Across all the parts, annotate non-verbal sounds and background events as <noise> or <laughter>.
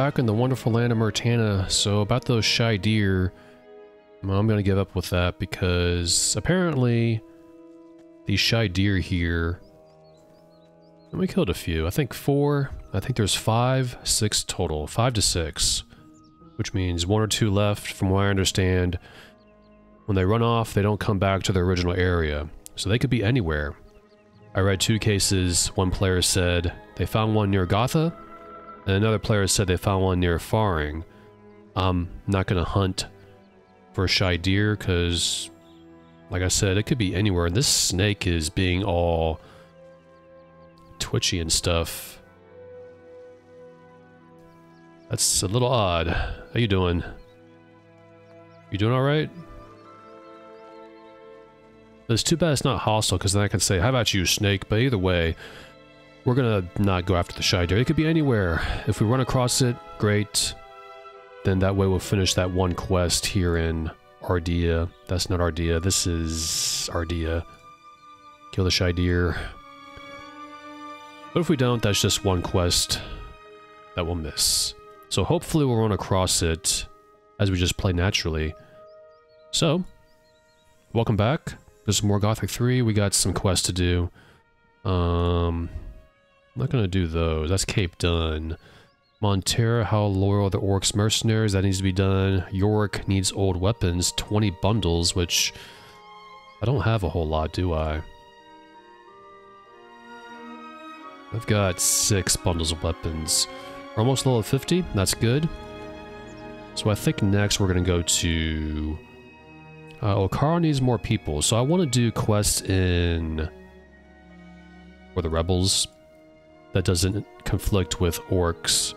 back in the wonderful land of Myrtana. So about those shy deer, I'm gonna give up with that because apparently these shy deer here, and we killed a few. I think four. I think there's five, six total, five to six, which means one or two left. From what I understand, when they run off, they don't come back to their original area, so they could be anywhere. I read two cases. One player said they found one near Gotha, and another player said they found one near Faring. I'm not going to hunt for shy deer because, like I said, it could be anywhere. This snake is being all twitchy and stuff. That's a little odd. How you doing? You doing alright? It's too bad it's not hostile, because then I can say, how about you, snake? But either way, we're gonna not go after the shy deer. It could be anywhere. If we run across it, great. Then that way we'll finish that one quest here in Ardea. That's not Ardea. This is Ardea. Kill the shy deer. But if we don't, that's just one quest that we'll miss. So hopefully we'll run across it as we just play naturally. So, welcome back. There's more Gothic 3. We got some quests to do. Um, I'm not going to do those. That's Cape done. Montera, how loyal are the Orcs mercenaries. That needs to be done. York needs old weapons. 20 bundles, which I don't have a whole lot, do I? I've got six bundles of weapons. We're almost level 50. That's good. So I think next we're going to go to uh, Okara needs more people, so I want to do quests in... For the rebels. That doesn't conflict with orcs.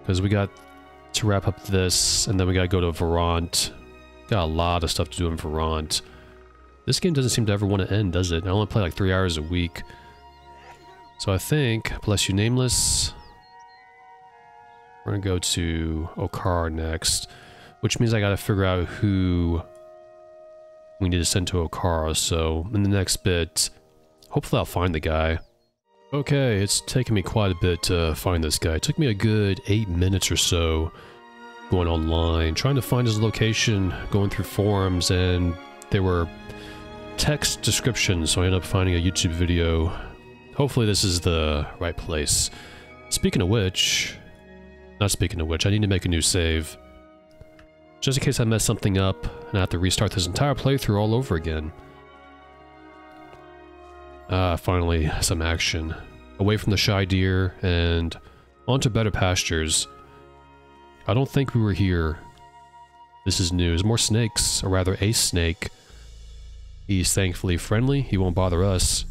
Because we got to wrap up this, and then we gotta go to Varant. Got a lot of stuff to do in Varant. This game doesn't seem to ever want to end, does it? I only play like three hours a week. So I think, bless you nameless, we're gonna go to Okar next. Which means I gotta figure out who we need to send to Okara, so in the next bit, hopefully I'll find the guy. Okay, it's taken me quite a bit to find this guy. It took me a good 8 minutes or so going online, trying to find his location, going through forums, and there were text descriptions, so I ended up finding a YouTube video. Hopefully this is the right place. Speaking of which, not speaking of which, I need to make a new save. Just in case I mess something up and I have to restart this entire playthrough all over again. Ah, finally, some action. Away from the shy deer and onto better pastures. I don't think we were here. This is news. More snakes, or rather a snake. He's thankfully friendly. He won't bother us.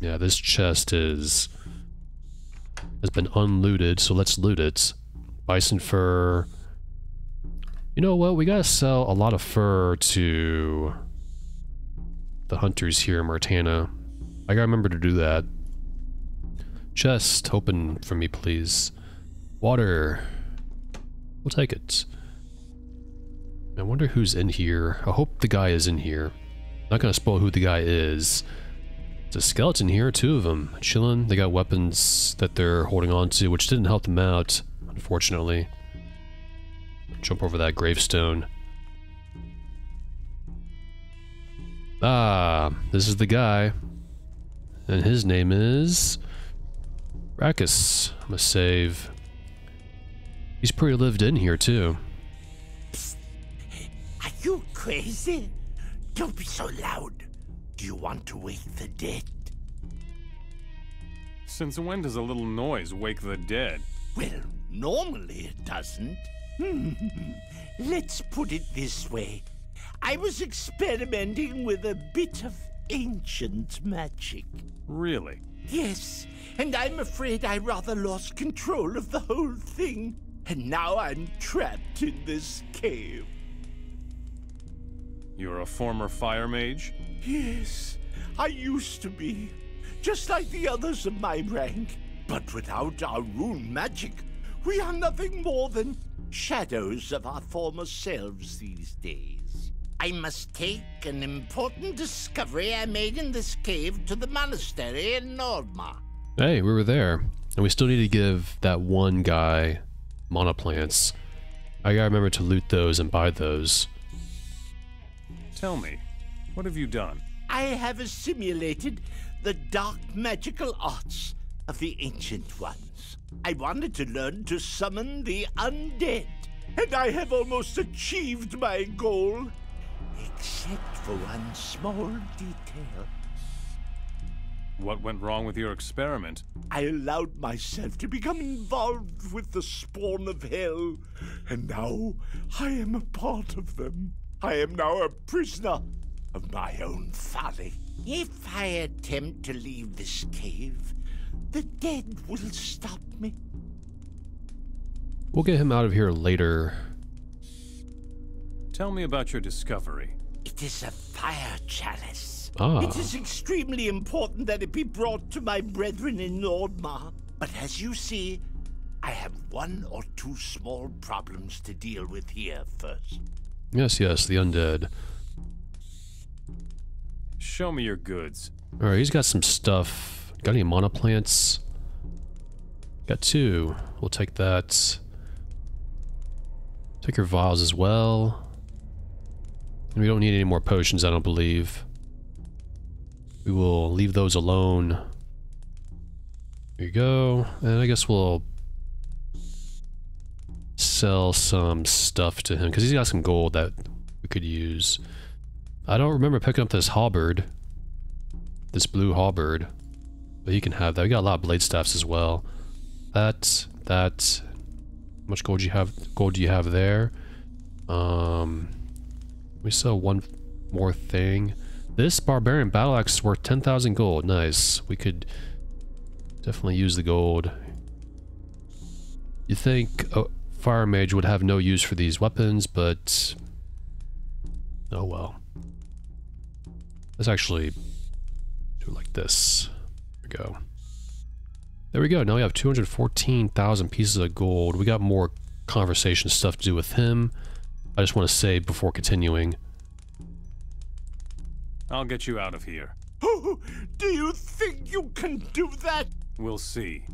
Yeah, this chest is... has been unlooted, so let's loot it. Bison fur, you know what? We gotta sell a lot of fur to the hunters here in Myrtana. I gotta remember to do that. Chest, open for me, please. Water. We'll take it. I wonder who's in here. I hope the guy is in here. Not gonna spoil who the guy is. There's a skeleton here, two of them. Chilling. They got weapons that they're holding on to, which didn't help them out, unfortunately. Jump over that gravestone. Ah, this is the guy. And his name is... Rackus. I'm gonna save. He's pretty lived in here, too. Are you crazy? Don't be so loud. Do you want to wake the dead? Since when does a little noise wake the dead? Well, normally it doesn't. <laughs> Let's put it this way. I was experimenting with a bit of ancient magic. Really? Yes, and I'm afraid I rather lost control of the whole thing. And now I'm trapped in this cave. You're a former fire mage? Yes, I used to be. Just like the others of my rank. But without our rune magic, we are nothing more than shadows of our former selves these days. I must take an important discovery I made in this cave to the monastery in Nordmar. Hey, we were there. And we still need to give that one guy mana plants. I gotta remember to loot those and buy those. Tell me, what have you done? I have assimilated the dark magical arts of the Ancient Ones. I wanted to learn to summon the undead, and I have almost achieved my goal. Except for one small detail. What went wrong with your experiment? I allowed myself to become involved with the spawn of hell, and now I am a part of them. I am now a prisoner of my own folly. If I attempt to leave this cave, the dead will stop me. We'll get him out of here later. Tell me about your discovery. It is a fire chalice. Ah. It is extremely important that it be brought to my brethren in Nordmar. But as you see, I have one or two small problems to deal with here first. Yes, yes, the undead. Show me your goods. Alright, he's got some stuff. Got any mana plants? Got two. We'll take that. Take your vials as well. And we don't need any more potions, I don't believe. We will leave those alone. There you go. And I guess we'll sell some stuff to him because he's got some gold that we could use. I don't remember picking up this halberd. This blue halberd. But he can have that. We got a lot of blade staffs as well. That, that. How much gold do you have? Gold do you have there? Um, we sell one more thing. This barbarian battle axe is worth 10,000 gold. Nice. We could definitely use the gold. You think a fire mage would have no use for these weapons, but oh well. Let's actually do it like this. There we go. There we go. Now we have 214,000 pieces of gold. We got more conversation stuff to do with him. I just want to say before continuing. I'll get you out of here. Oh, <gasps> do you think you can do that? We'll see.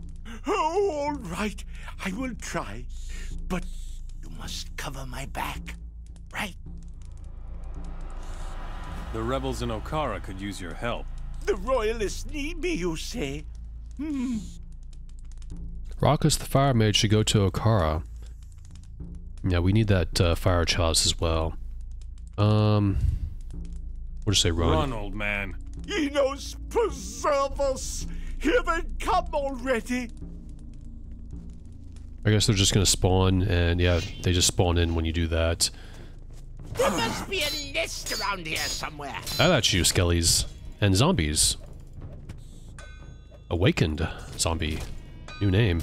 Oh, <gasps> all right. I will try. But you must cover my back, right? The rebels in Okara could use your help. The royalists need me, you say? Hmm. Raucus the fire mage should go to Okara. Yeah, we need that uh, fire chalice as well. Um, we'll just say run. Run, old man. Innos, preserve us! Here they come already! I guess they're just gonna spawn, and yeah, they just spawn in when you do that. There must be a nest around here somewhere. Ah, that's you, skellies. And zombies. Awakened zombie. New name.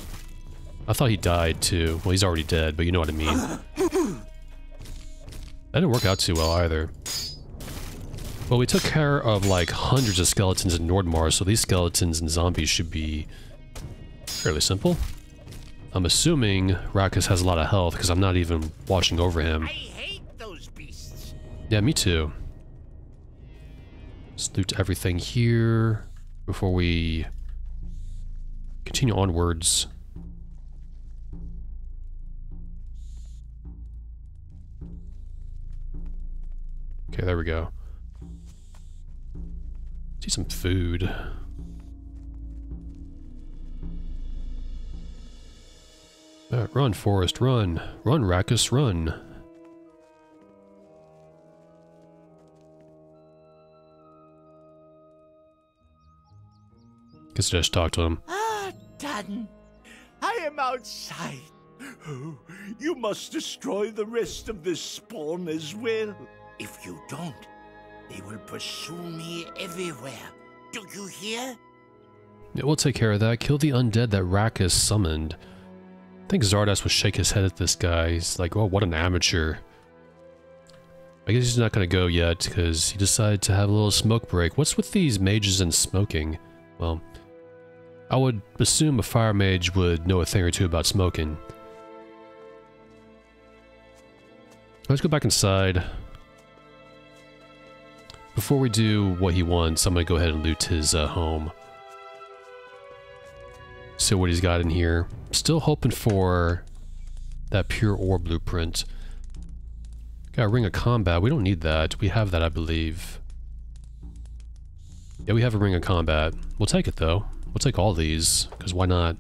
I thought he died too. Well, he's already dead, but you know what I mean. That didn't work out too well either. Well, we took care of like hundreds of skeletons in Nordmar, so these skeletons and zombies should be fairly simple. I'm assuming Rakus has a lot of health because I'm not even watching over him. I hate those beasts. Yeah, me too. Let's loot everything here before we continue onwards. Okay, there we go. See some food. Uh, run, Forest, run. Run, Rakus, run. Guess I just talk to him. Ah, done. I am outside. Oh, you must destroy the rest of this spawn as well. If you don't, they will pursue me everywhere. Do you hear? Yeah, we'll take care of that. Kill the undead that Rakus summoned. I think Xardas would shake his head at this guy. He's like, oh, what an amateur. I guess he's not going to go yet because he decided to have a little smoke break. What's with these mages and smoking? Well, I would assume a fire mage would know a thing or two about smoking. Let's go back inside. Before we do what he wants, I'm going to go ahead and loot his uh, home. See what he's got in here. Still hoping for that pure ore blueprint. Got a ring of combat. We don't need that. We have that, I believe. Yeah, we have a ring of combat. We'll take it, though. We'll take all these, because why not?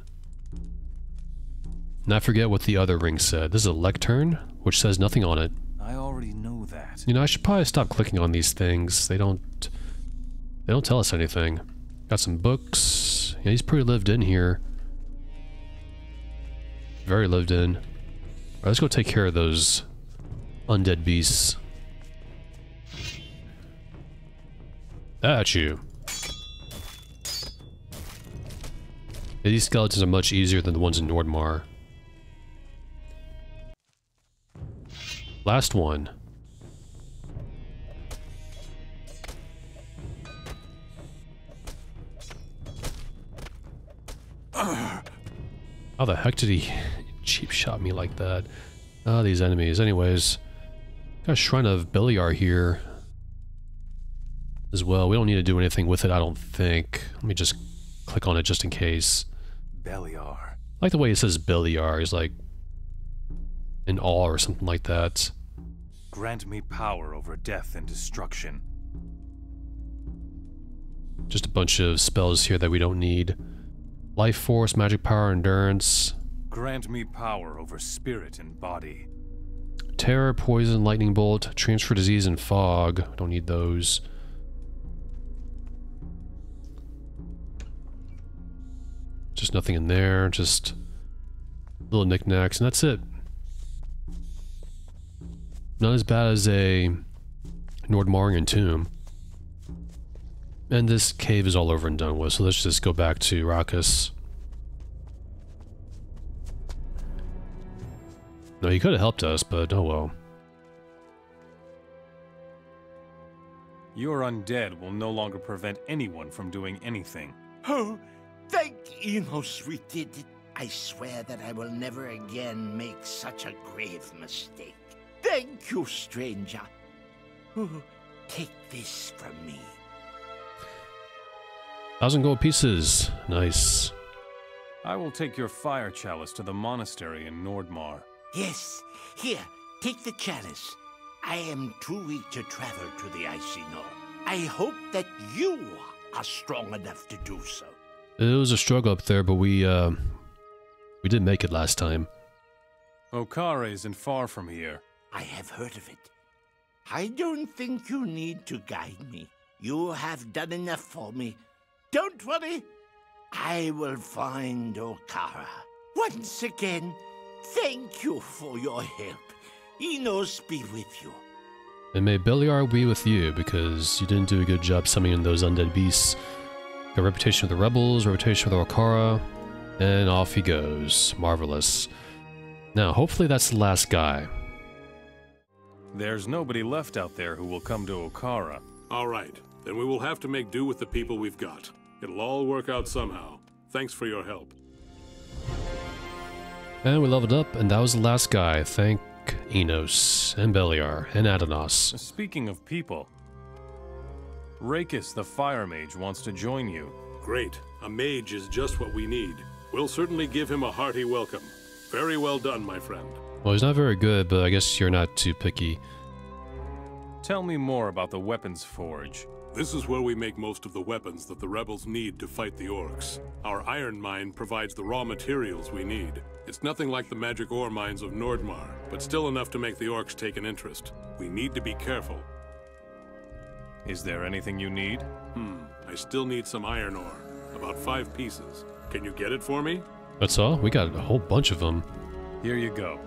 I forget what the other ring said. This is a lectern, which says nothing on it. You know, I should probably stop clicking on these things. They don't... They don't tell us anything. Got some books. Yeah, he's pretty lived in here. Very lived in. Let's go take care of those undead beasts. At you. Yeah, these skeletons are much easier than the ones in Nordmar. Last one. How the heck did he cheap shot me like that? Ah, these enemies. Anyways, got a Shrine of Beliar here as well. We don't need to do anything with it, I don't think. Let me just click on it just in case. Beliar. I like the way it says Beliar. He's like in awe or something like that. Grant me power over death and destruction. Just a bunch of spells here that we don't need. Life Force, Magic Power, Endurance. Grant me power over spirit and body. Terror, Poison, Lightning Bolt, Transfer Disease, and Fog. Don't need those. Just nothing in there, just little knickknacks, and that's it. Not as bad as a Nordmarian tomb. And this cave is all over and done with, so let's just go back to Rakus. No, he could have helped us, but oh well. Your undead will no longer prevent anyone from doing anything. <gasps> Oh, thank Innos we did it. I swear that I will never again make such a grave mistake. Thank you, stranger. Oh, take this from me. Thousand gold pieces. Nice. I will take your fire chalice to the monastery in Nordmar. Yes, here, take the chalice. I am too weak to travel to the Icy North. I hope that you are strong enough to do so. It was a struggle up there, but we, uh, we did make it last time. Okara isn't far from here. I have heard of it. I don't think you need to guide me. You have done enough for me. Don't worry. I will find Okara. Once again, thank you for your help. Innos be with you. And may Beliar be with you, because you didn't do a good job summoning those undead beasts. Got reputation with the rebels, reputation with Okara, and off he goes. Marvelous. Now, hopefully that's the last guy. There's nobody left out there who will come to Okara. All right, then we will have to make do with the people we've got. It'll all work out somehow. Thanks for your help. And we leveled up, and that was the last guy. Thank Innos, and Beliar, and Adanos. Speaking of people, Rakis the Fire Mage wants to join you. Great. A mage is just what we need. We'll certainly give him a hearty welcome. Very well done, my friend. Well, he's not very good, but I guess you're not too picky. Tell me more about the Weapons Forge. This is where we make most of the weapons that the rebels need to fight the orcs. Our iron mine provides the raw materials we need. It's nothing like the magic ore mines of Nordmar, but still enough to make the orcs take an interest. We need to be careful. Is there anything you need? Hmm, I still need some iron ore. About five pieces. Can you get it for me? That's all? We got a whole bunch of them. Here you go.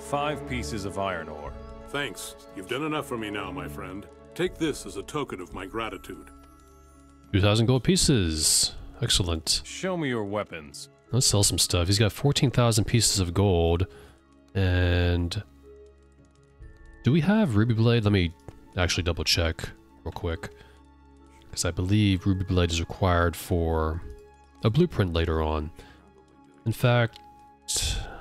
Five pieces of iron ore. Thanks. You've done enough for me now, my friend. Take this as a token of my gratitude. 2,000 gold pieces. Excellent. Show me your weapons. Let's sell some stuff. He's got 14,000 pieces of gold. And... Do we have Ruby Blade? Let me actually double check real quick. Because I believe Ruby Blade is required for a blueprint later on. In fact,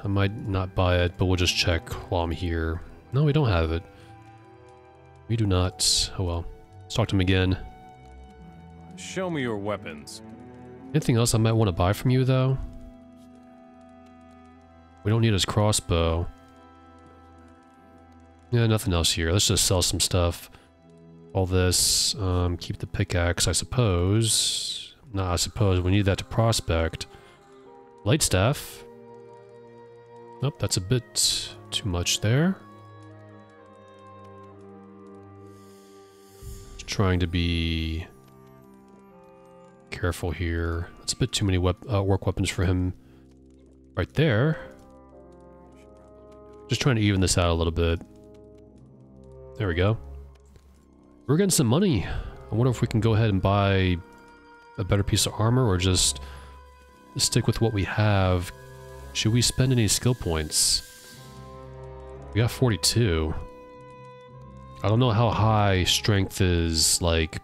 I might not buy it, but we'll just check while I'm here. No, we don't have it. We do not. Oh well. Let's talk to him again. Show me your weapons. Anything else I might want to buy from you, though? We don't need his crossbow. Yeah, nothing else here. Let's just sell some stuff. All this. Um, keep the pickaxe, I suppose. No, I suppose we need that to prospect. Light staff. Nope, that's a bit too much there. Trying to be careful here. That's a bit too many wep uh, work weapons for him right there. Just trying to even this out a little bit. There we go. We're getting some money. I wonder if we can go ahead and buy a better piece of armor or just stick with what we have. Should we spend any skill points? We got 42. I don't know how high strength is, like...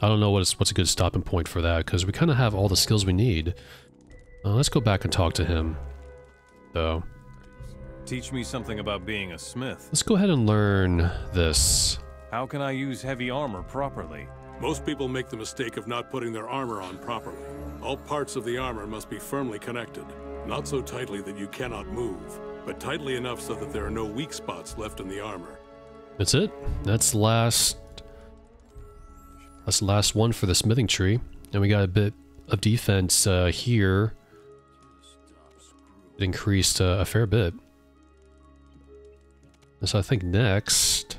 I don't know what's, what's a good stopping point for that, because we kind of have all the skills we need. Uh, let's go back and talk to him, though. Teach me something about being a smith. Let's go ahead and learn this. How can I use heavy armor properly? Most people make the mistake of not putting their armor on properly. All parts of the armor must be firmly connected. Not so tightly that you cannot move, but tightly enough so that there are no weak spots left in the armor. That's it. That's last. That's the last one for the smithing tree, and we got a bit of defense uh, here. It increased uh, a fair bit. And so I think next.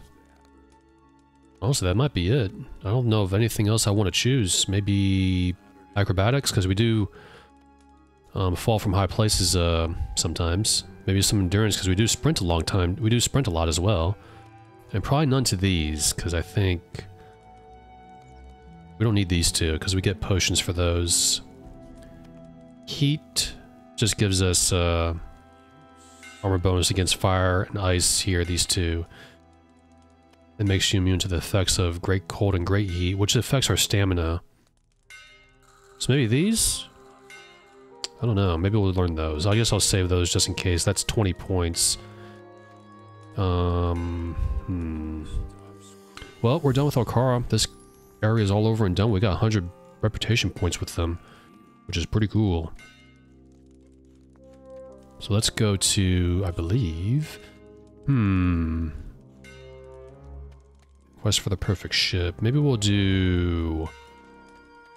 Honestly, that might be it. I don't know of anything else I want to choose. Maybe acrobatics, because we do um, fall from high places uh, sometimes. Maybe some endurance, because we do sprint a long time. We do sprint a lot as well. And probably none to these, because I think... We don't need these two, because we get potions for those. Heat just gives us uh, armor bonus against fire and ice here, these two. It makes you immune to the effects of great cold and great heat, which affects our stamina. So maybe these? I don't know. Maybe we'll learn those. I guess I'll save those just in case. That's 20 points. Um, hmm. Well, we're done with Okara. This area is all over and done. We got 100 reputation points with them, which is pretty cool. So let's go to, I believe, hmm, quest for the perfect ship. Maybe we'll do,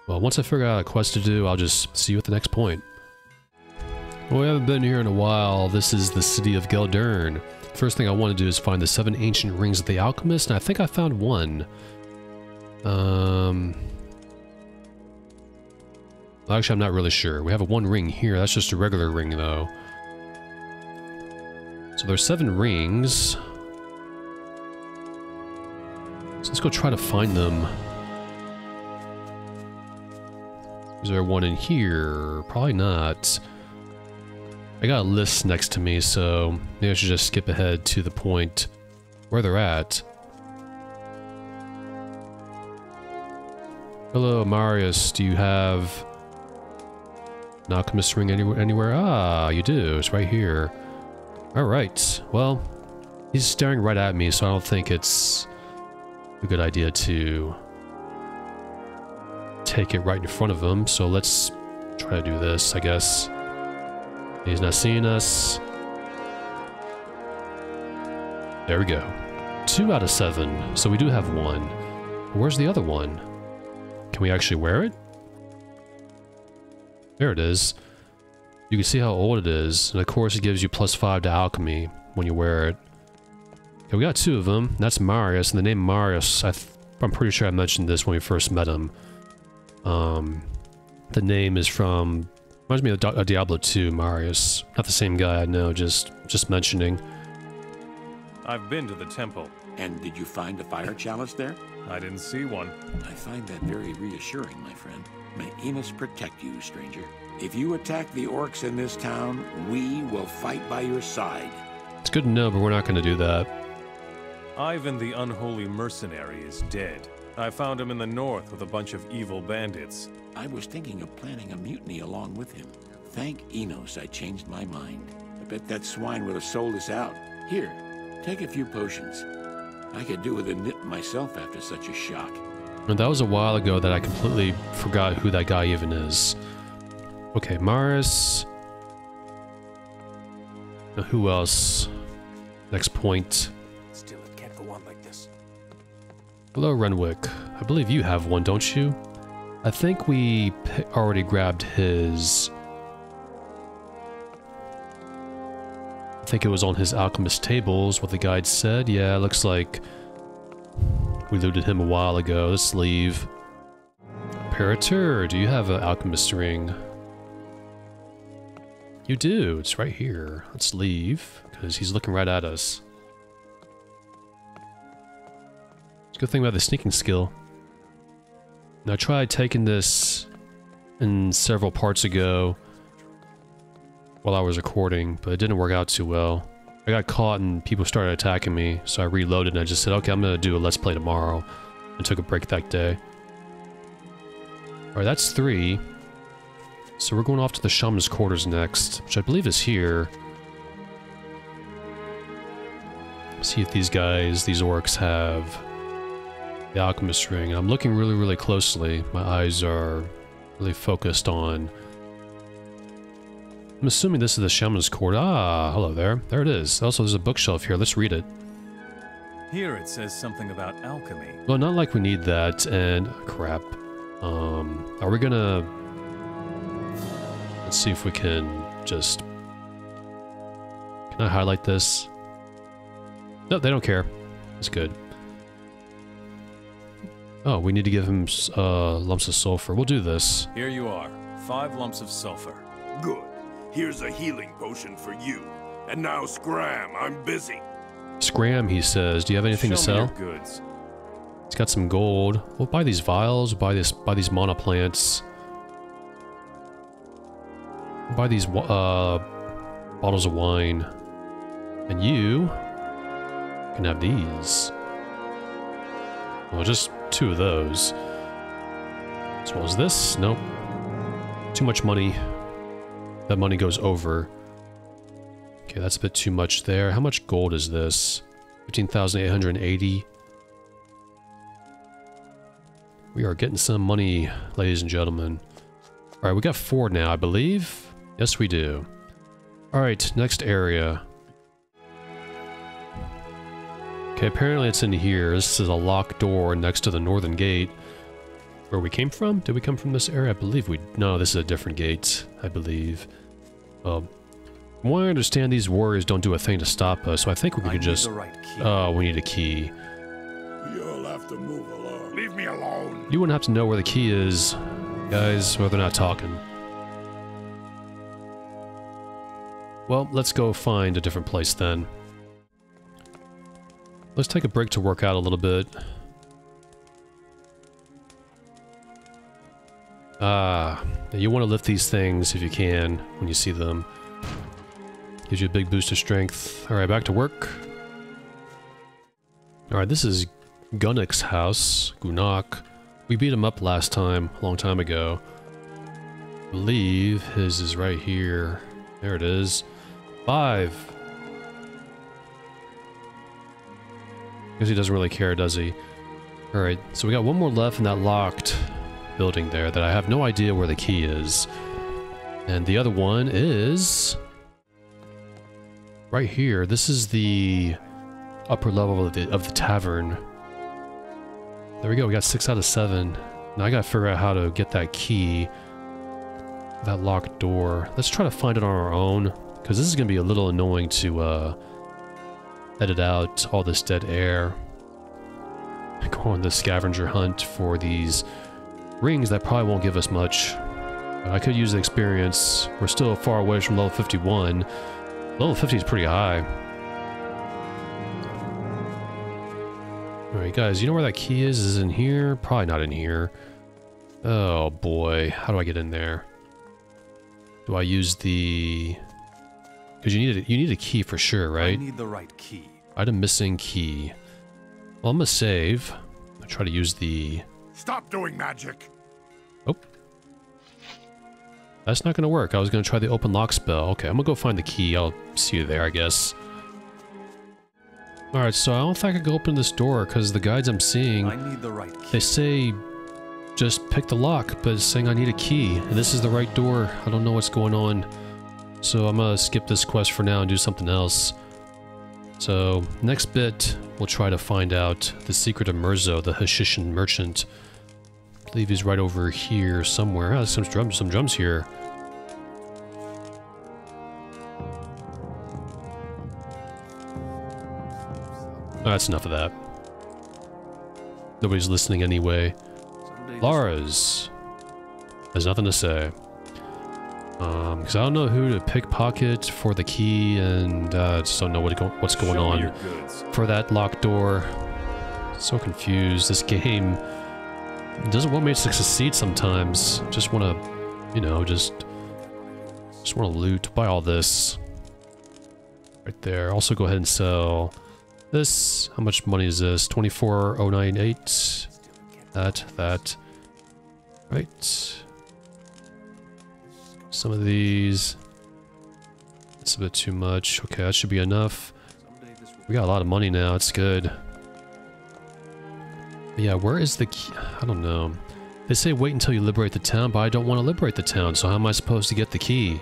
well, once I figure out a quest to do, I'll just see you at the next point. Well, we haven't been here in a while. This is the city of Geldern. First thing I want to do is find the seven ancient rings of the alchemist, and I think I found one. Um, well, actually, I'm not really sure. We have a one ring here. That's just a regular ring, though. So there's seven rings. So let's go try to find them. Is there one in here? Probably not. I got a list next to me, so maybe I should just skip ahead to the point where they're at. Hello, Marius. Do you have an alchemist ring anywhere? Anywhere? Ah, you do. It's right here. All right. Well, he's staring right at me, so I don't think it's a good idea to take it right in front of him. So let's try to do this, I guess. He's not seeing us. There we go. Two out of seven. So we do have one. Where's the other one? Can we actually wear it? There it is. You can see how old it is, and of course it gives you plus five to alchemy when you wear it. Okay, we got two of them. That's Marius, and the name Marius, I am pretty sure I mentioned this when we first met him. Um, the name is from, reminds me of Diablo 2, Marius. Not the same guy, I know, just, just mentioning. I've been to the temple. And did you find a fire chalice there? I didn't see one. I find that very reassuring, my friend. May Innos protect you, stranger. If you attack the orcs in this town, we will fight by your side. It's good to know, but we're not going to do that. Ivan the Unholy Mercenary is dead. I found him in the north with a bunch of evil bandits. I was thinking of planning a mutiny along with him. Thank Innos I changed my mind. I bet that swine would have sold us out. Here, take a few potions. I could do with a nip myself after such a shock. And that was a while ago that I completely forgot who that guy even is. Okay, Mars. Now who else? next point. Still, it can't go on like this. Hello, Renwick. I believe you have one, don't you? I think we already grabbed his... I think it was on his alchemist tables, what the guide said. Yeah, looks like we looted him a while ago. Let's leave. Imperator, do you have an alchemist ring? You do. It's right here. Let's leave, because he's looking right at us. Good thing about the sneaking skill. Now, I tried taking this in several parts ago while I was recording, but it didn't work out too well. I got caught and people started attacking me, so I reloaded and I just said, okay, I'm gonna do a Let's Play tomorrow, and took a break that day. Alright, that's three. So we're going off to the Shaman's Quarters next, which I believe is here. See if these guys, these orcs, have the Alchemist Ring. I'm looking really, really closely. My eyes are really focused on... I'm assuming this is the Shaman's Court. Ah, hello there. There it is. Also, there's a bookshelf here. Let's read it. Here it says something about alchemy. Well, not like we need that, and... Crap. Um, are we gonna... Let's see if we can just... Can I highlight this? No, they don't care. It's good. Oh, we need to give him uh, lumps of sulfur. We'll do this. Here you are. Five lumps of sulfur. Good. Here's a healing potion for you. And now scram, I'm busy. Scram, he says. Do you have anything Show to me your sell? goods. He's got some gold. We'll buy these vials, buy this, buy these mana plants. Buy these uh, bottles of wine. And you can have these. Well, just two of those. As well as this. Nope. Too much money. That money goes over. Okay, that's a bit too much there. How much gold is this? 15,880. We are getting some money, ladies and gentlemen. Alright, we got four now, I believe. Yes, we do. Alright, next area. Okay, apparently it's in here. This is a locked door next to the northern gate. Where we came from? Did we come from this area? I believe we... No, this is a different gate, I believe. Um, from what I understand, these warriors don't do a thing to stop us, so I think we could just... right. Oh, we need a key. You'll have to move along. Leave me alone. You wouldn't have to know where the key is, guys, or they're not talking. Well, let's go find a different place then. Let's take a break to work out a little bit. Ah, you want to lift these things if you can when you see them. Gives you a big boost of strength. Alright, back to work. Alright, this is Gunnick's house, Gunak. We beat him up last time, a long time ago. I believe his is right here. There it is. Five. Guess he doesn't really care, does he? Alright, so we got one more left in that locked building there that I have no idea where the key is. And the other one is... Right here. This is the upper level of the, of the tavern. There we go, we got six out of seven. Now I gotta figure out how to get that key. That locked door. Let's try to find it on our own. Because this is gonna be a little annoying to uh, edit out all this dead air. Go on the scavenger hunt for these rings that probably won't give us much. I could use the experience. We're still far away from level 51. Level 50 is pretty high. Alright guys, you know where that key is? Is in here? Probably not in here. Oh boy, how do I get in there? Do I use the... Because you need a, you need a key for sure, right? I right? need the right key. Item missing key. Well, I'm gonna save. I try to use the... Stop doing magic. Oh. That's not gonna work. I was gonna try the open lock spell. Okay, I'm gonna go find the key. I'll see you there, I guess. Alright, so I don't think I can go open this door, because the guides I'm seeing... I need the right key. They say just pick the lock, but it's saying I need a key. And this is the right door. I don't know what's going on. So I'm gonna skip this quest for now and do something else. So, next bit, we'll try to find out the secret of Mirzo, the Hashishin merchant. I believe he's right over here somewhere. Ah, some drums, some drums here. Oh, that's enough of that. Nobody's listening anyway. Lara's has nothing to say. Um, because I don't know who to pickpocket for the key, and uh, just don't know what go what's going on for that locked door. So confused. This game doesn't want me to succeed sometimes. Just want to, you know, just just want to loot. Buy all this. Right there. Also go ahead and sell this. How much money is this? 24098. That, that. Right. Some of these. It's a bit too much. Okay, that should be enough. We got a lot of money now. It's good. But yeah, where is the key? I don't know. They say wait until you liberate the town, but I don't want to liberate the town, so how am I supposed to get the key?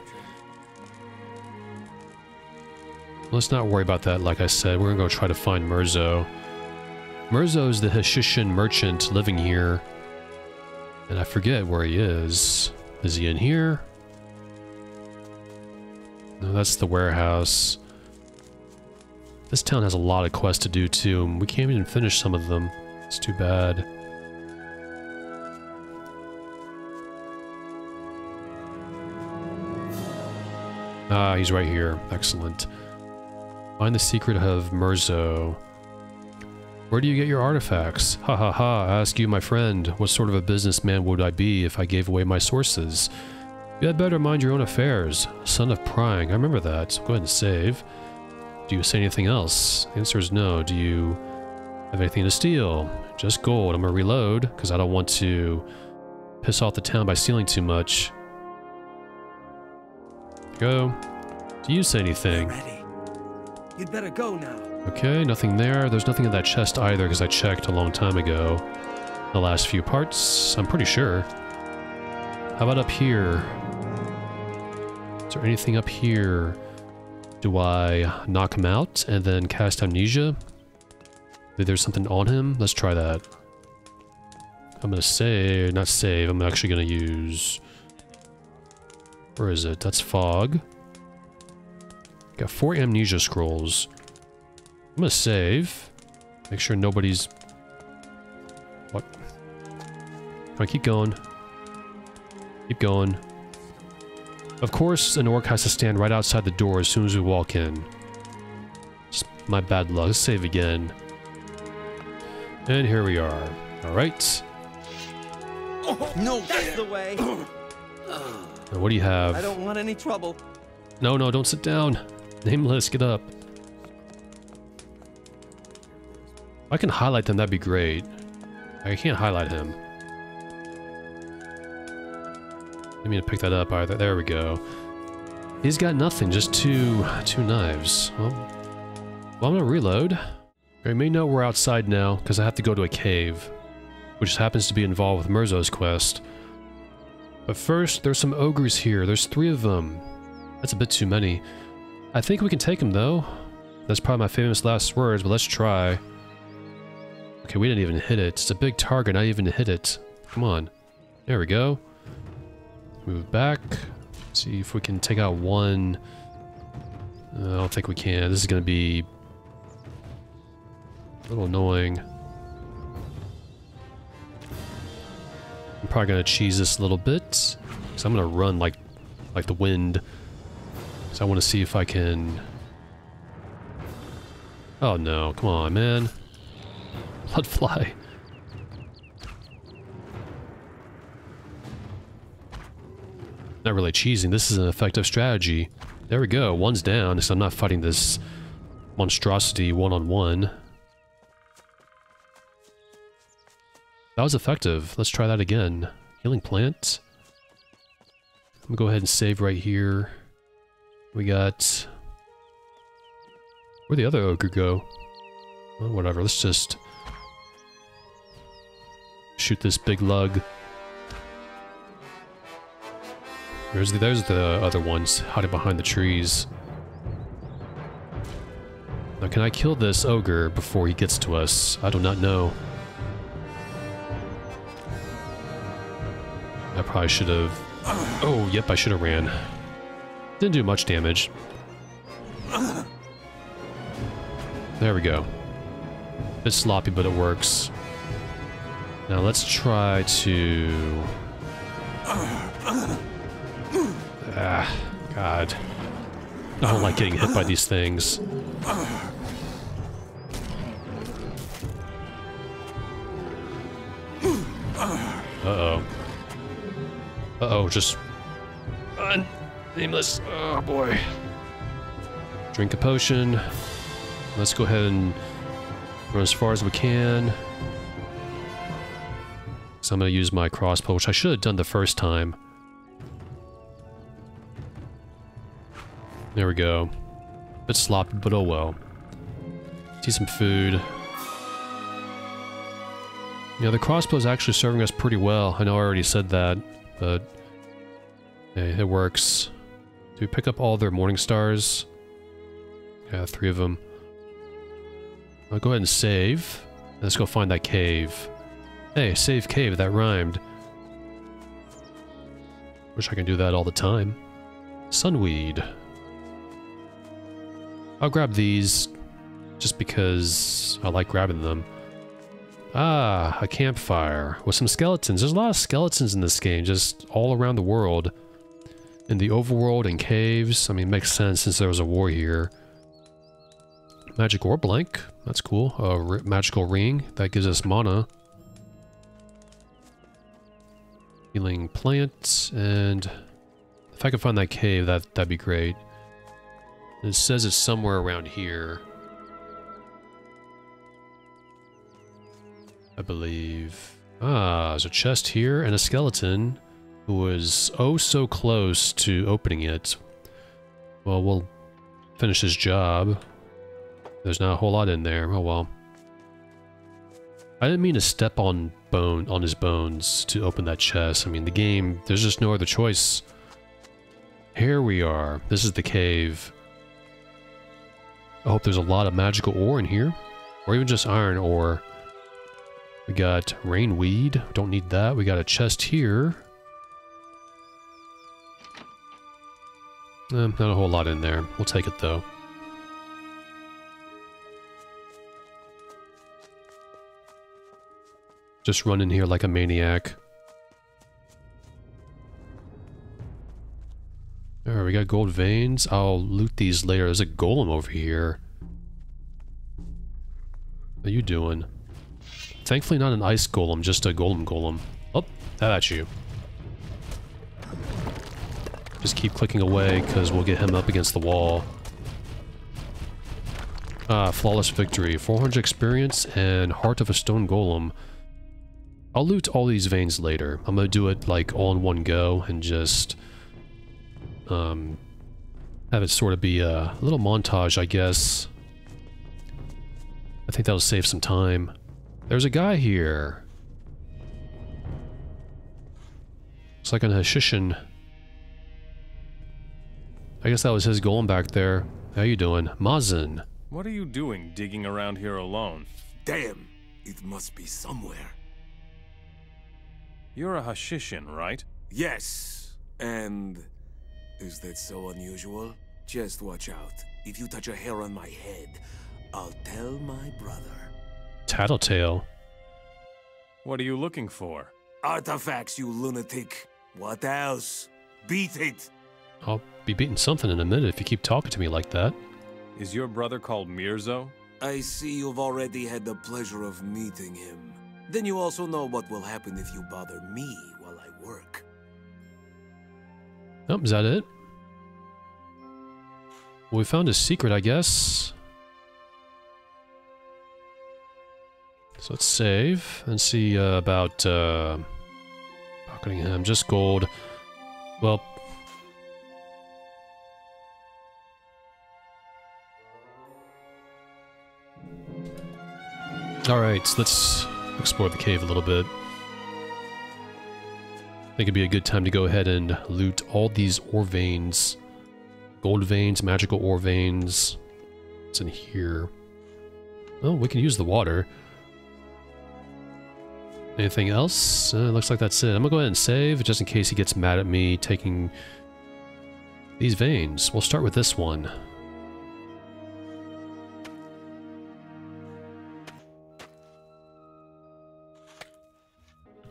Let's not worry about that, like I said. We're gonna go try to find Mirzo. Mirzo is the Hashishin merchant living here. And I forget where he is. Is he in here? No, that's the warehouse. This town has a lot of quests to do too, we can't even finish some of them. It's too bad. Ah, he's right here. Excellent. Find the secret of Mirzo. Where do you get your artifacts? Ha ha ha, I ask you, my friend, what sort of a businessman would I be if I gave away my sources? You had better mind your own affairs. Son of prying, I remember that. Go ahead and save. Do you say anything else? The answer is no. Do you have anything to steal? Just gold. I'm gonna reload, because I don't want to piss off the town by stealing too much. Go. Do you say anything? Ready. You'd better go now. Okay, nothing there. There's nothing in that chest either because I checked a long time ago. The last few parts, I'm pretty sure. How about up here? There anything up here? Do I knock him out and then cast amnesia? Maybe there's something on him? Let's try that. I'm gonna save, not save, I'm actually gonna use... Where is it? That's fog. Got four amnesia scrolls. I'm gonna save. Make sure nobody's... What? On, keep going. Keep going. Of course, an orc has to stand right outside the door as soon as we walk in. Just my bad luck. Let's save again. And here we are. Alright. No, that's the way. Now what do you have? I don't want any trouble. No, no, don't sit down. Nameless, get up. If I can highlight them, that'd be great. I can't highlight him. I mean to pick that up either. There we go. He's got nothing, just two two knives. Well, well I'm gonna reload. You may know we're outside now, because I have to go to a cave, which happens to be involved with Mirzo's quest. But first, there's some ogres here. There's three of them. That's a bit too many. I think we can take them, though. That's probably my famous last words, but let's try. Okay, we didn't even hit it. It's a big target, not even to hit it. Come on. There we go. Move back. See if we can take out one. Uh, I don't think we can. This is going to be a little annoying. I'm probably going to cheese this a little bit. Because I'm going to run like, like the wind. So I want to see if I can... Oh no, come on, man. <laughs> Blood Not really cheesing, this is an effective strategy. There we go, one's down, so I'm not fighting this monstrosity one-on-one. -on -one. That was effective. Let's try that again. Healing plant. I'm gonna go ahead and save right here. We got... Where'd the other ogre go? Well, whatever, let's just... Shoot this big lug. There's the, there's the other ones hiding behind the trees. Now, can I kill this ogre before he gets to us? I do not know. I probably should have... Oh, yep, I should have ran. Didn't do much damage. There we go. Bit sloppy, but it works. Now let's try to... Ah, God. I don't like getting hit by these things. Uh-oh. Uh-oh, just... Run! Nameless. Oh, boy. Drink a potion. Let's go ahead and run as far as we can. So I'm going to use my crossbow, which I should have done the first time. There we go. Bit sloppy, but oh well. See some food. Yeah, the crossbow is actually serving us pretty well. I know I already said that, but it works. Do we pick up all their morning stars? Yeah, three of them. I'll go ahead and save. Let's go find that cave. Hey, save cave, that rhymed. Wish I could do that all the time. Sunweed. I'll grab these just because I like grabbing them. Ah, a campfire with some skeletons. There's a lot of skeletons in this game, just all around the world. In the overworld and caves. I mean, makes sense since there was a war here. Magic orb blank. That's cool. A magical ring. That gives us mana. Healing plants. And if I could find that cave, that, that'd be great. It says it's somewhere around here. I believe. Ah, there's a chest here and a skeleton who was oh so close to opening it. Well, we'll finish his job. There's not a whole lot in there. Oh well. I didn't mean to step on bone on his bones to open that chest. I mean, the game, there's just no other choice. Here we are. This is the cave. I hope there's a lot of magical ore in here. Or even just iron ore. We got rainweed. Don't need that. We got a chest here. Eh, not a whole lot in there. We'll take it though. Just run in here like a maniac. Alright, we got gold veins. I'll loot these later. There's a golem over here. What are you doing? Thankfully not an ice golem, just a golem golem. Oh, that at you. Just keep clicking away, because we'll get him up against the wall. Ah, flawless victory. 400 experience and heart of a stone golem. I'll loot all these veins later. I'm gonna do it like all in one go and just um, have it sort of be a little montage, I guess. I think that'll save some time. There's a guy here. Looks like an Hashishin. I guess that was his going back there. How you doing? Mazin. What are you doing digging around here alone? Damn, it must be somewhere. You're a Hashishin, right? Yes, and is that so unusual? Just watch out. If you touch a hair on my head, I'll tell my brother. Tattletale. What are you looking for? Artifacts, you lunatic. What else? Beat it! I'll be beating something in a minute if you keep talking to me like that. Is your brother called Mirzo? I see you've already had the pleasure of meeting him. Then you also know what will happen if you bother me while I work. Oh, is that it? Well, we found a secret, I guess. So let's save and see uh, about uh, Buckingham. Just gold. Well, Alright, let's explore the cave a little bit. Think it'd be a good time to go ahead and loot all these ore veins. Gold veins, magical ore veins. It's in here. Oh, we can use the water. Anything else? Uh, looks like that's it. I'm gonna go ahead and save, just in case he gets mad at me taking these veins. We'll start with this one.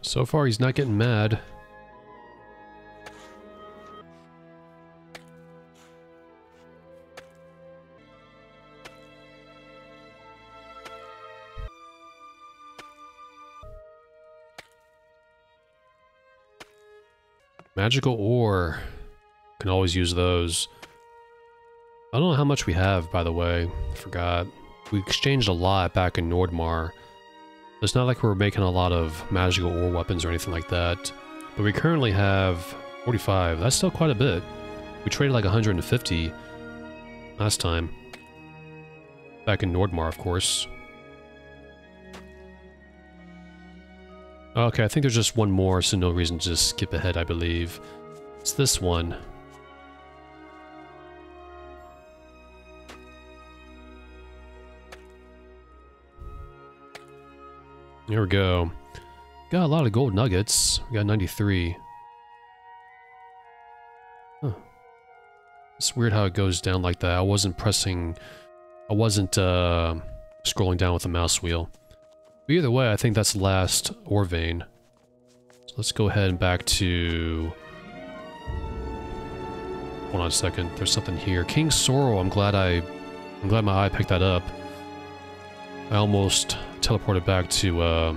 So far, he's not getting mad. Magical ore. Can always use those. I don't know how much we have, by the way. Forgot. We exchanged a lot back in Nordmar. It's not like we're making a lot of magical ore weapons or anything like that. But we currently have 45. That's still quite a bit. We traded like 150 last time. Back in Nordmar, of course. Okay, I think there's just one more, so no reason to just skip ahead, I believe. It's this one. Here we go. Got a lot of gold nuggets. We got 93. Huh. It's weird how it goes down like that. I wasn't pressing... I wasn't uh, scrolling down with the mouse wheel. But either way, I think that's last ore vein. So let's go ahead and back to... Hold on a second. There's something here. King Sorrow. I'm glad I... I'm glad my eye picked that up. I almost teleported back to, uh,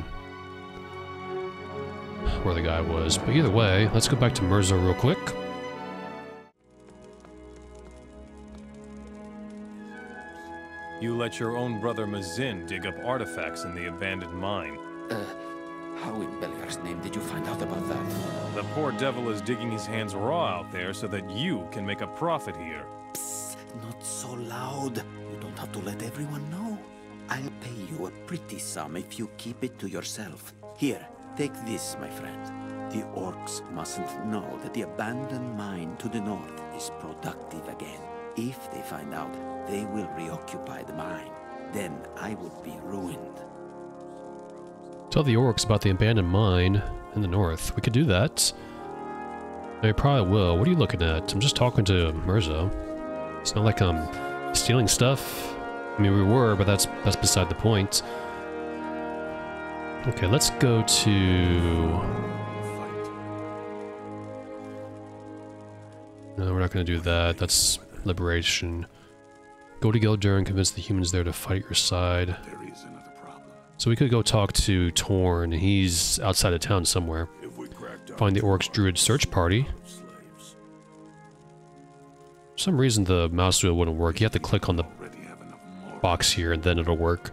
where the guy was. But either way, let's go back to Mirza real quick. You let your own brother Mazin dig up artifacts in the abandoned mine. Uh, how in Beliar's name did you find out about that? The poor devil is digging his hands raw out there so that you can make a profit here. Psst, not so loud. You don't have to let everyone know. I'll pay you a pretty sum if you keep it to yourself. Here, take this, my friend. The orcs mustn't know that the abandoned mine to the north is productive again. If they find out, they will reoccupy the mine. Then I will be ruined. Tell the orcs about the abandoned mine in the north. We could do that. I probably will. What are you looking at? I'm just talking to Mirza. It's not like I'm stealing stuff. I mean, we were, but that's that's beside the point. Okay, let's go to... No, we're not going to do that. That's liberation. Go to Geldern and convince the humans there to fight your side. There is another problem. So we could go talk to Torn. He's outside of town somewhere. Find the Orcs Druid search party. For some reason the mouse wheel wouldn't work. You have to click on the already have enough more. box here and then it'll work.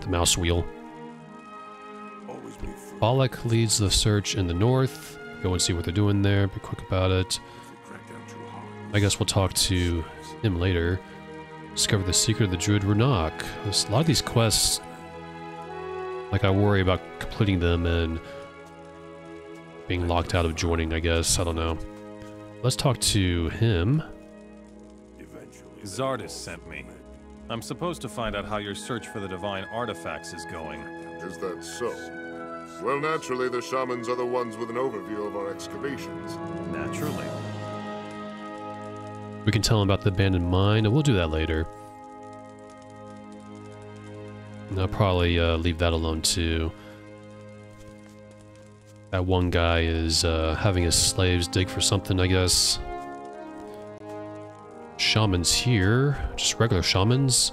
The mouse wheel. Balak leads the search in the north. Go and see what they're doing there. Be quick about it. I guess we'll talk to him later. Discover the secret of the Druid Runak. There's a lot of these quests. Like I worry about completing them and being locked out of joining, I guess. I don't know. Let's talk to him. eventually. Xardas sent me. I'm supposed to find out how your search for the divine artifacts is going. Is that so? Well, naturally, the shamans are the ones with an overview of our excavations. Naturally. We can tell him about the abandoned mine, and we'll do that later. And I'll probably uh, leave that alone too. That one guy is uh, having his slaves dig for something, I guess. Shamans here. Just regular shamans.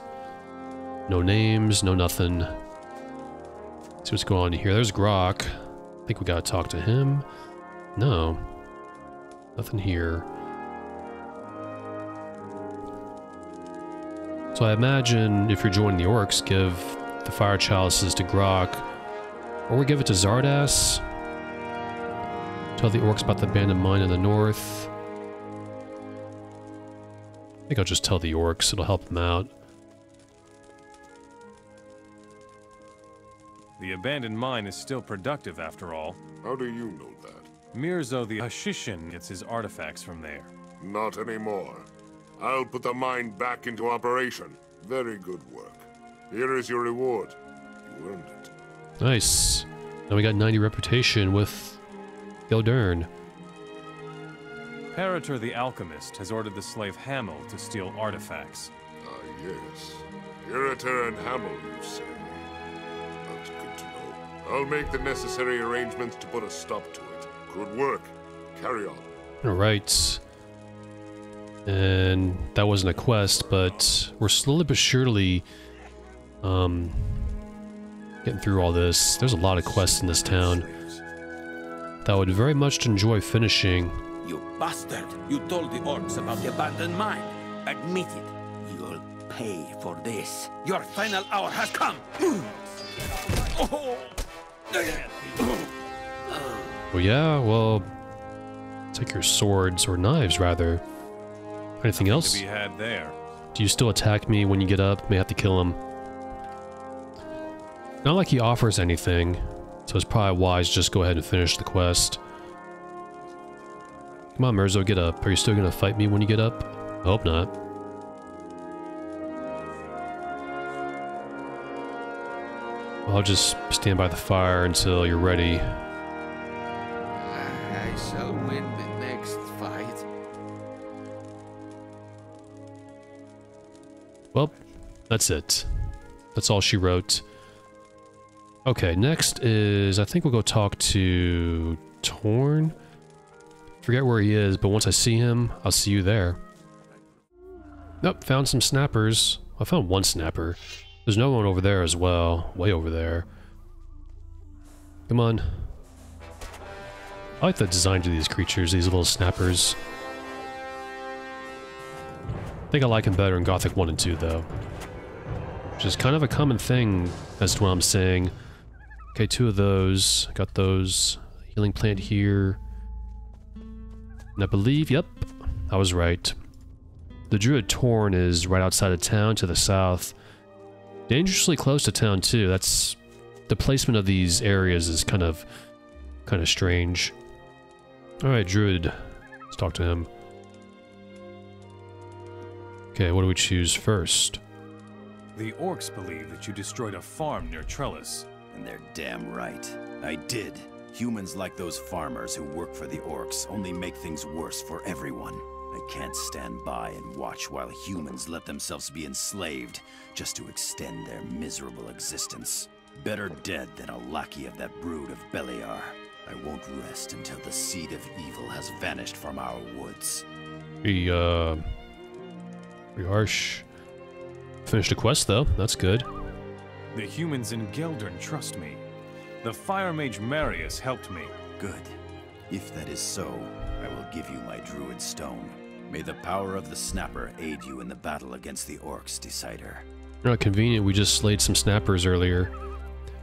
No names, no nothing. See what's going on here. There's Grok. I think we gotta talk to him. No. Nothing here. So I imagine if you're joining the orcs, give the fire chalices to Grok, or we give it to Xardas. Tell the orcs about the abandoned mine in the north. I think I'll just tell the orcs, it'll help them out. The abandoned mine is still productive after all. How do you know that? Mirzo the Hashishin gets his artifacts from there. Not anymore. I'll put the mine back into operation. Very good work. Here is your reward. You earned it. Nice. Now we got 90 reputation with Geldern. Peritor the alchemist has ordered the slave Hamel to steal artifacts. Ah, yes. Peritor and Hamel, you say? That's good to know. I'll make the necessary arrangements to put a stop to it. Good work. Carry on. Alright. And that wasn't a quest, but we're slowly but surely um, getting through all this. There's a lot of quests in this town that I would very much enjoy finishing. You bastard! You told the orcs about the abandoned mine. Admit it. You'll pay for this. Your final hour has come. Well, yeah, well, take your swords, or knives, rather. Anything else? To be had there. Do you still attack me when you get up? May have to kill him. Not like he offers anything, so it's probably wise just go ahead and finish the quest. Come on, Mirzo, get up. Are you still gonna fight me when you get up? I hope not. I'll just stand by the fire until you're ready. Well, that's it. That's all she wrote. Okay, next is, I think we'll go talk to Torn. Forget where he is, but once I see him, I'll see you there. Nope, found some snappers. I found one snapper. There's no one over there as well. Way over there. Come on. I like the design to these creatures, these little snappers. I think I like him better in Gothic 1 and 2, though. Which is kind of a common thing, as to what I'm saying. Okay, two of those. Got those. Healing plant here. And I believe, yep, I was right. The Druid Torn is right outside of town to the south. Dangerously close to town, too. That's... The placement of these areas is kind of... kind of strange. Alright, Druid. Let's talk to him. Okay, what do we choose first? The orcs believe that you destroyed a farm near Trelis. And they're damn right. I did. Humans like those farmers who work for the orcs only make things worse for everyone. I can't stand by and watch while humans let themselves be enslaved just to extend their miserable existence. Better dead than a lackey of that brood of Beliar. I won't rest until the seed of evil has vanished from our woods. Pretty, uh... Pretty harsh. Finished a quest, though. That's good. The humans in Geldern trust me. The fire mage Marius helped me. Good. If that is so, I will give you my druid stone. May the power of the snapper aid you in the battle against the orcs, Decider. Not convenient, we just slayed some snappers earlier.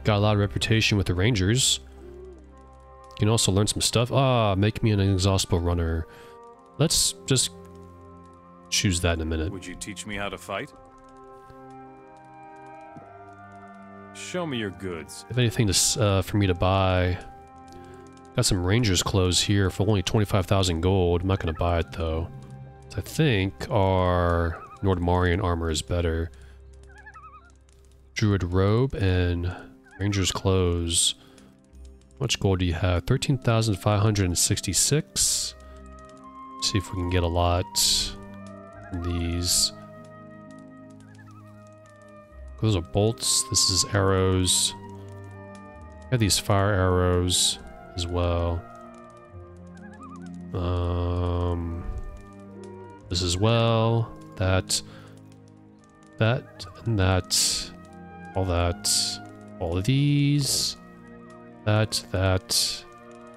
Got a lot of reputation with the rangers. You can also learn some stuff. Ah, make me an inexhaustible runner. Let's just choose that in a minute. Would you teach me how to fight? Show me your goods. If anything to, uh, for me to buy. Got some ranger's clothes here for only 25,000 gold. I'm not going to buy it though. I think our Nordmarian armor is better. Druid robe and ranger's clothes. How much gold do you have? 13,566. See if we can get a lot these. Those are bolts. This is arrows. Have these fire arrows as well. Um, this as well. That, that, and that. All that. All of these. That, that,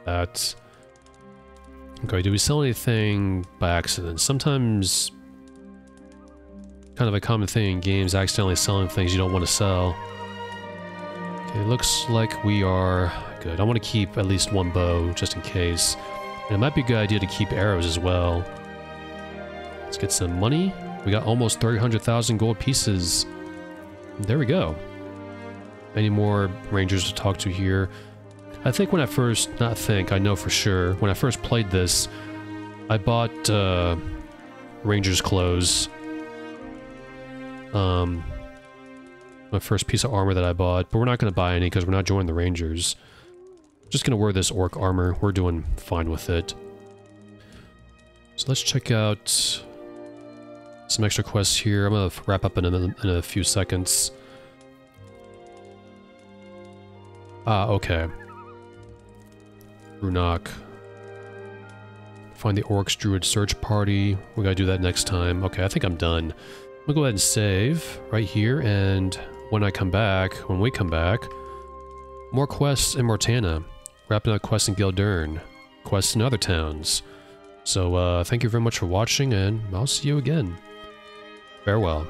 that. Okay, do we sell anything by accident? Sometimes kind of a common thing in games, accidentally selling things you don't want to sell. Okay, looks like we are good. I want to keep at least one bow, just in case. And it might be a good idea to keep arrows as well. Let's get some money. We got almost 300,000 gold pieces. There we go. Any more rangers to talk to here? I think when I first, not think, I know for sure, when I first played this, I bought uh, ranger's clothes Um, my first piece of armor that I bought, but we're not going to buy any because we're not joining the Rangers. Just going to wear this orc armor. We're doing fine with it. So let's check out some extra quests here. I'm going to wrap up in a, in a few seconds. Ah, okay. Runak. Find the Orcs Druid search party. We gotta do that next time. Okay, I think I'm done. Gonna go ahead and save right here, and when I come back, when we come back, more quests in Myrtana. Wrapping up quests in Geldern. Quests in other towns. So, uh, thank you very much for watching, and I'll see you again. Farewell.